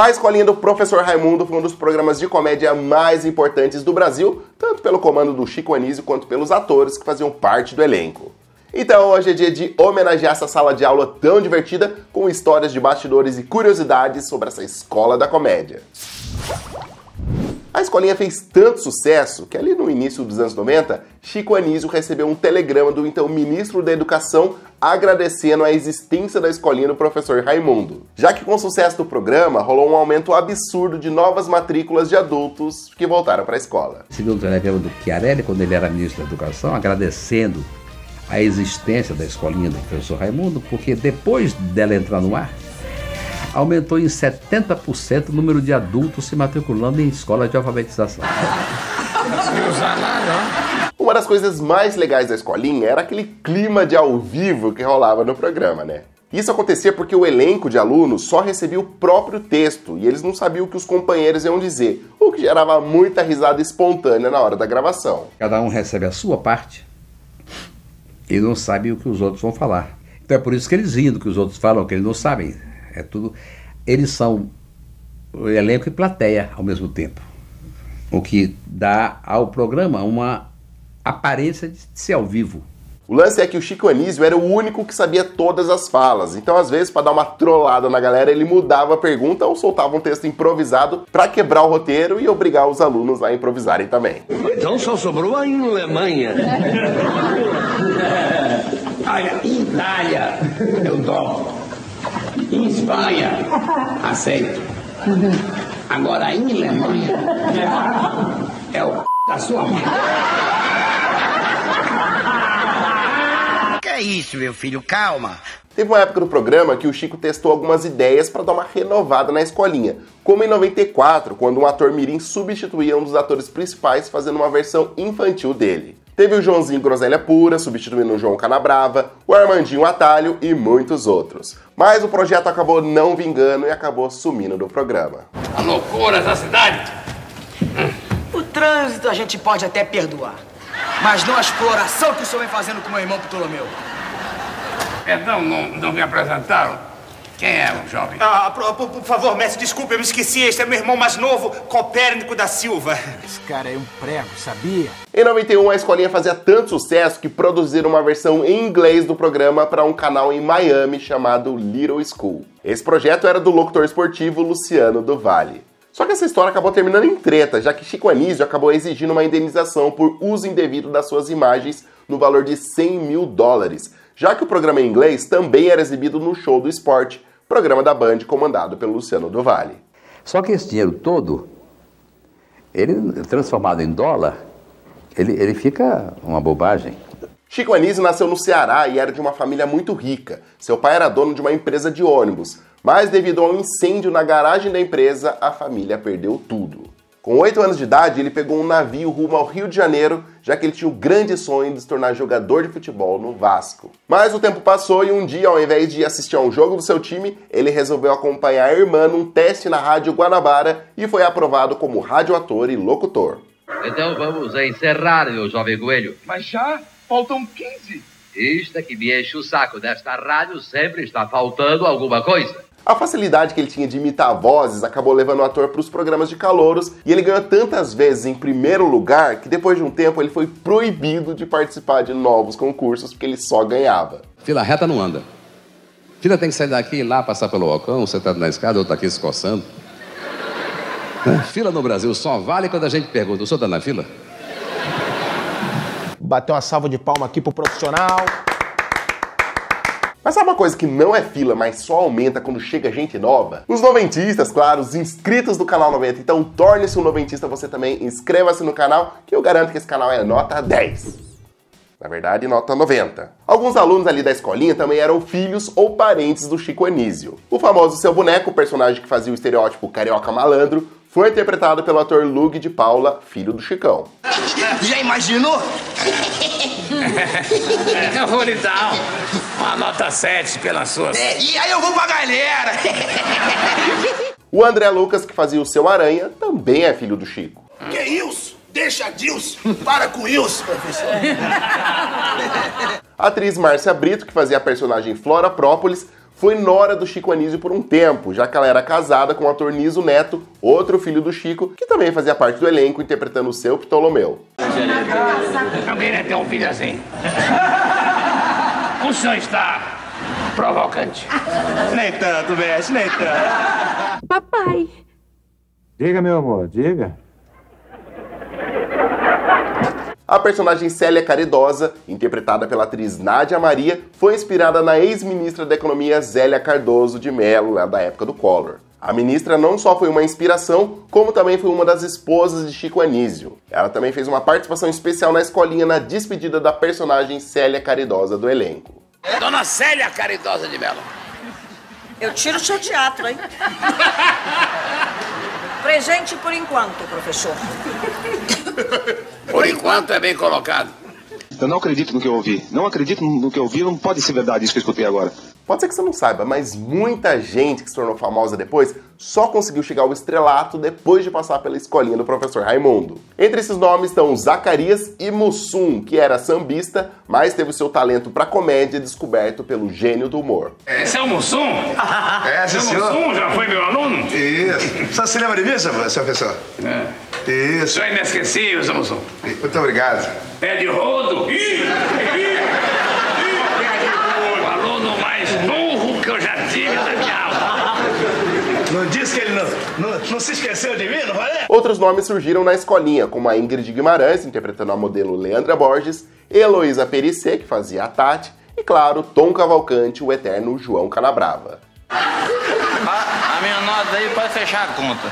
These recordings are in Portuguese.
A escolinha do Professor Raimundo foi um dos programas de comédia mais importantes do Brasil, tanto pelo comando do Chico Anísio quanto pelos atores que faziam parte do elenco. Então hoje é dia de homenagear essa sala de aula tão divertida com histórias de bastidores e curiosidades sobre essa escola da comédia. A escolinha fez tanto sucesso que ali no início dos anos 90, Chico Anísio recebeu um telegrama do então ministro da Educação agradecendo a existência da escolinha do professor Raimundo. Já que com o sucesso do programa, rolou um aumento absurdo de novas matrículas de adultos que voltaram para a escola. Segundo o telegrama do Chiarelli, quando ele era ministro da Educação, agradecendo a existência da escolinha do professor Raimundo, porque depois dela entrar no ar, aumentou em 70% o número de adultos se matriculando em escolas de alfabetização. Uma das coisas mais legais da escolinha era aquele clima de ao vivo que rolava no programa, né? Isso acontecia porque o elenco de alunos só recebia o próprio texto e eles não sabiam o que os companheiros iam dizer, o que gerava muita risada espontânea na hora da gravação. Cada um recebe a sua parte e não sabe o que os outros vão falar. Então é por isso que eles riem do que os outros falam, que eles não sabem. É tudo. Eles são elenco e plateia ao mesmo tempo. O que dá ao programa uma aparência de ser ao vivo. O lance é que o Chico Anísio era o único que sabia todas as falas, então às vezes para dar uma trollada na galera ele mudava a pergunta ou soltava um texto improvisado para quebrar o roteiro e obrigar os alunos a improvisarem também. Então só sobrou a Alemanha. Olha, Itália, eu dou. Em Espanha, aceito. Agora em Alemanha, é o c... da sua mãe. Que é isso, meu filho? Calma. Teve uma época do programa que o Chico testou algumas ideias para dar uma renovada na escolinha, como em 94, quando um ator mirim substituía um dos atores principais fazendo uma versão infantil dele. Teve o Joãozinho Groselha Pura, substituindo o João Canabrava, o Armandinho Atalho e muitos outros. Mas o projeto acabou não vingando e acabou sumindo do programa. A loucura essa cidade! O trânsito a gente pode até perdoar, mas não a exploração que o senhor vem fazendo com meu irmão Ptolomeu. Perdão, não, não me apresentaram. Quem é o jovem? Ah, por, por, por, favor, mestre, desculpe, eu me esqueci. Este é meu irmão mais novo, Copérnico da Silva. Esse cara é um prego, sabia? Em 91, a escolinha fazia tanto sucesso que produziram uma versão em inglês do programa para um canal em Miami chamado Little School. Esse projeto era do locutor esportivo Luciano do Vale. Só que essa história acabou terminando em treta, já que Chico Anísio acabou exigindo uma indenização por uso indevido das suas imagens no valor de 100 mil dólares, já que o programa em inglês também era exibido no show do esporte, programa da Band comandado pelo Luciano do Vale. Só que esse dinheiro todo, ele transformado em dólar, ele, ele fica uma bobagem. Chico Anísio nasceu no Ceará e era de uma família muito rica. Seu pai era dono de uma empresa de ônibus, mas devido a um incêndio na garagem da empresa, a família perdeu tudo. Com 8 anos de idade, ele pegou um navio rumo ao Rio de Janeiro, já que ele tinha o grande sonho de se tornar jogador de futebol no Vasco. Mas o tempo passou e um dia, ao invés de assistir a um jogo do seu time, ele resolveu acompanhar a irmã num teste na Rádio Guanabara e foi aprovado como radioator e locutor. Então vamos encerrar, meu jovem coelho. Mas já faltam 15. Isto é que me enche o saco desta rádio, sempre está faltando alguma coisa. A facilidade que ele tinha de imitar vozes acabou levando o ator para os programas de calouros e ele ganhou tantas vezes em primeiro lugar que depois de um tempo ele foi proibido de participar de novos concursos porque ele só ganhava. Fila reta não anda. Fila tem que sair daqui e lá, passar pelo balcão, sentado na escada, outro aqui se coçando. Fila no Brasil só vale quando a gente pergunta: o senhor está na fila? Bateu uma salva de palma aqui pro profissional. Mas sabe uma coisa que não é fila, mas só aumenta quando chega gente nova? Os noventistas, claro, os inscritos do canal 90. Então torne-se um noventista você também, inscreva-se no canal, que eu garanto que esse canal é nota 10. Na verdade, nota 90. Alguns alunos ali da escolinha também eram filhos ou parentes do Chico Anísio. O famoso Seu Boneco, o personagem que fazia o estereótipo carioca malandro, foi interpretado pelo ator Lug de Paula, filho do Chicão. Já imaginou? Eu vou lhe dar uma nota 7 pelas suas. É, e aí eu vou pra galera. O André Lucas, que fazia o Seu Aranha, também é filho do Chico. Que isso? Deixa Deus. Para com isso, professor. A atriz Márcia Brito, que fazia a personagem Flora Própolis, foi nora do Chico Anísio por um tempo, já que ela era casada com o ator Niso Neto, outro filho do Chico, que também fazia parte do elenco interpretando o seu Ptolomeu. Eu queria ter um filho assim. O senhor está provocante. Nem tanto, mestre, nem tanto. Papai. Diga, meu amor, diga. A personagem Célia Caridosa, interpretada pela atriz Nádia Maria, foi inspirada na ex-ministra da Economia Zélia Cardoso de Mello, lá da época do Collor. A ministra não só foi uma inspiração, como também foi uma das esposas de Chico Anísio. Ela também fez uma participação especial na escolinha na despedida da personagem Célia Caridosa do elenco. Dona Célia Caridosa de Mello. Eu tiro o seu teatro, hein? Presente por enquanto, professor. Por enquanto é bem colocado. Eu não acredito no que eu ouvi. Não acredito no que eu ouvi. Não pode ser verdade isso que eu escutei agora. Pode ser que você não saiba, mas muita gente que se tornou famosa depois só conseguiu chegar ao estrelato depois de passar pela escolinha do professor Raimundo. Entre esses nomes estão Zacarias e Mussum, que era sambista, mas teve o seu talento para comédia descoberto pelo gênio do humor. Esse é o Mussum? É, Seu sim, senhor. Mussum já foi meu aluno? Isso. Só se lembra de mim, seu professor? É. O Isso. senhor é inesquecível, seu Mussum. Muito obrigado. É de rodo? Ih, ih, ih, O aluno mais burro que eu já tive na minha aula. Não disse que ele não, não, não se esqueceu de mim, não valeu? Outros nomes surgiram na escolinha, como a Ingrid Guimarães, interpretando a modelo Leandra Borges, Heloísa Perissé, que fazia a Tati, e claro, Tom Cavalcante, o eterno João Canabrava. A, a minha nota aí pode fechar a conta.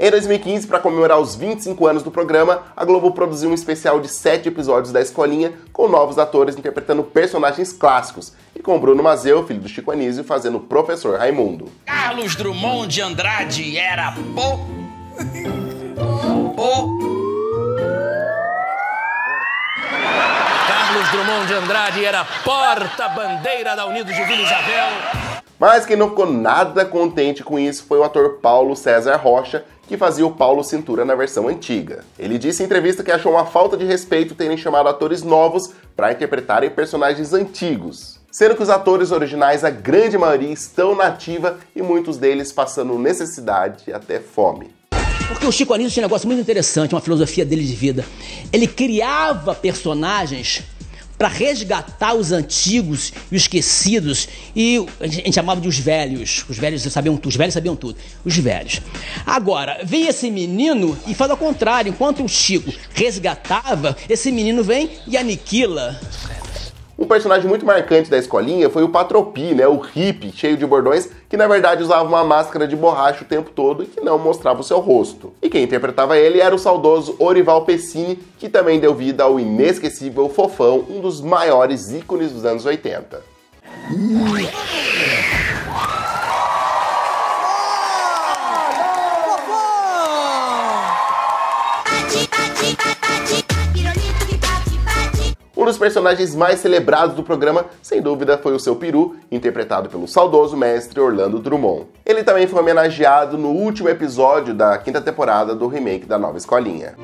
Em 2015, para comemorar os 25 anos do programa, a Globo produziu um especial de 7 episódios da Escolinha, com novos atores interpretando personagens clássicos, e com Bruno Mazeu, filho do Chico Anísio, fazendo o Professor Raimundo. Carlos Drummond de Andrade era po... Po... Carlos Drummond de Andrade era porta-bandeira da Unidos de Vila Isabel. Mas quem não ficou nada contente com isso foi o ator Paulo César Rocha, que fazia o Paulo Cintura na versão antiga. Ele disse em entrevista que achou uma falta de respeito terem chamado atores novos para interpretarem personagens antigos. Sendo que os atores originais, a grande maioria, estão na ativa e muitos deles passando necessidade e até fome. Porque o Chico Anísio tinha um negócio muito interessante, uma filosofia dele de vida. Ele criava personagens para resgatar os antigos e os esquecidos e a gente, chamava de os velhos. Os velhos sabiam tudo, os velhos sabiam tudo. Os velhos. Agora, vem esse menino e faz ao contrário. Enquanto o Chico resgatava, esse menino vem e aniquila. Personagem muito marcante da escolinha foi o Patropi, né, o hippie cheio de bordões, que na verdade usava uma máscara de borracha o tempo todo e que não mostrava o seu rosto. E quem interpretava ele era o saudoso Orival Pessini, que também deu vida ao inesquecível Fofão, um dos maiores ícones dos anos 80. Um dos personagens mais celebrados do programa, sem dúvida, foi o seu peru, interpretado pelo saudoso mestre Orlando Drummond. Ele também foi homenageado no último episódio da quinta temporada do remake da Nova Escolinha.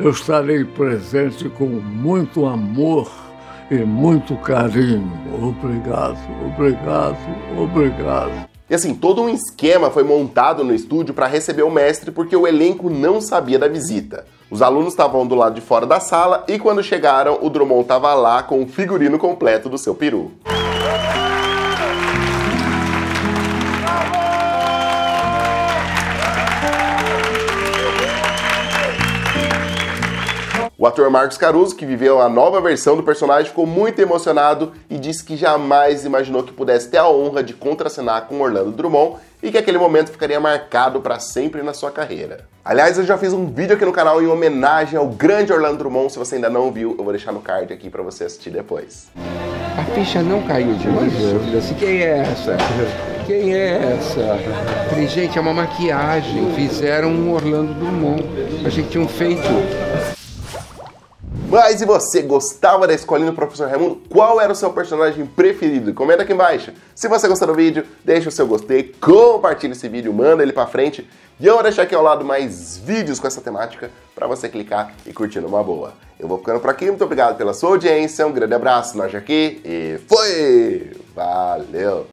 Eu estarei presente com muito amor e muito carinho. Obrigado, obrigado, obrigado. E assim, todo um esquema foi montado no estúdio para receber o mestre porque o elenco não sabia da visita. Os alunos estavam do lado de fora da sala e quando chegaram, o Drummond estava lá com o figurino completo do seu peru. O ator Marcos Caruso, que viveu a nova versão do personagem, ficou muito emocionado e disse que jamais imaginou que pudesse ter a honra de contracenar com Orlando Drummond e que aquele momento ficaria marcado para sempre na sua carreira. Aliás, eu já fiz um vídeo aqui no canal em homenagem ao grande Orlando Drummond. Se você ainda não viu, eu vou deixar no card aqui para você assistir depois. A ficha não caiu de dúvida. Quem é essa? Quem é essa? Falei, gente, é uma maquiagem. Fizeram um Orlando Drummond. Achei que tinham feito. Mas e você, gostava da escolinha do Professor Raimundo? Qual era o seu personagem preferido? Comenta aqui embaixo. Se você gostou do vídeo, deixa o seu gostei, compartilha esse vídeo, manda ele pra frente. E eu vou deixar aqui ao lado mais vídeos com essa temática para você clicar e curtir numa boa. Eu vou ficando por aqui, muito obrigado pela sua audiência, um grande abraço, nós aqui e foi! Valeu!